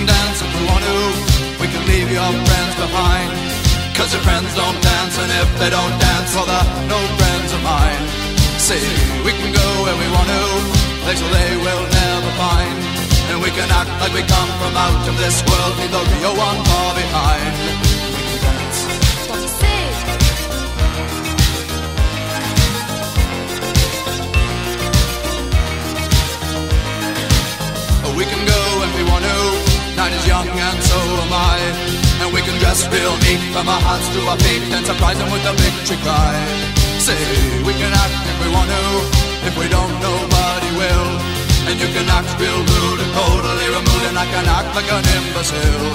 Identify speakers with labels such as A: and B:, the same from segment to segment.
A: can dance if we want to. We can leave your friends behind. Cause your friends don't dance, and if they don't dance, well, they're no friends of mine. See, we can go where we want to, places they will never find. And we can act like we come from out of this world, the real one am I. And we can dress real neat from our hearts to our feet and surprise them with a victory cry. Say we can act if we want to. If we don't, nobody will. And you can act real rude and totally removed, and I can act like an imbecile.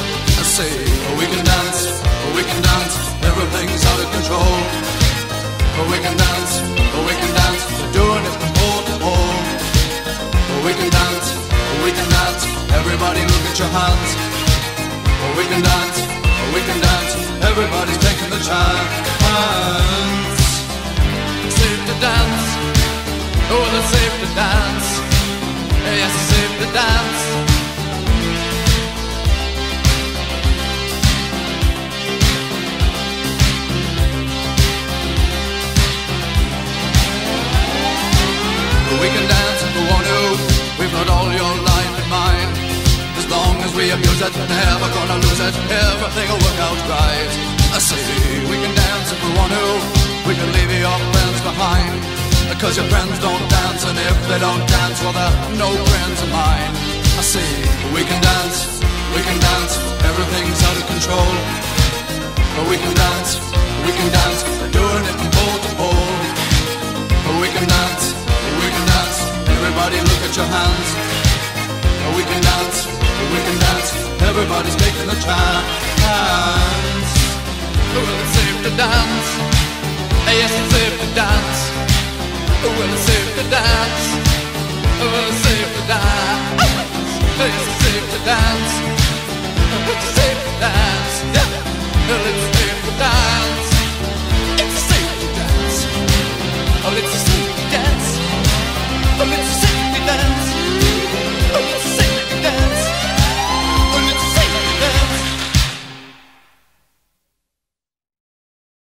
A: Say we can dance, we can dance. Everything's out of control. We can dance, we can dance. We're doing it from pole to pole. We can dance, we can dance. Everybody look at your hands. We can dance, we can dance. Everybody's taking the chance. Safe to dance. Oh, it's safe to dance. Yes, it's safe to dance. We can dance if we want to. We've got all your life abuse it, never gonna lose it. Everything will work out right. I say we can dance if we want to. We can leave your friends behind. Because your friends don't dance, and if they don't dance, well, they're no friends of mine. I say we can dance, we can dance. Everything's out of control. But we can dance, we can dance. We're doing it from pole to pole. But We can dance, we can dance. Everybody look at your hands. But We can dance, Hands, Well, it's safe to dance. Yes, it's safe to dance. Well, it's safe to dance. Well, it's safe to dance. Yes, it's safe to dance. It's safe to dance. Yeah. Well, it's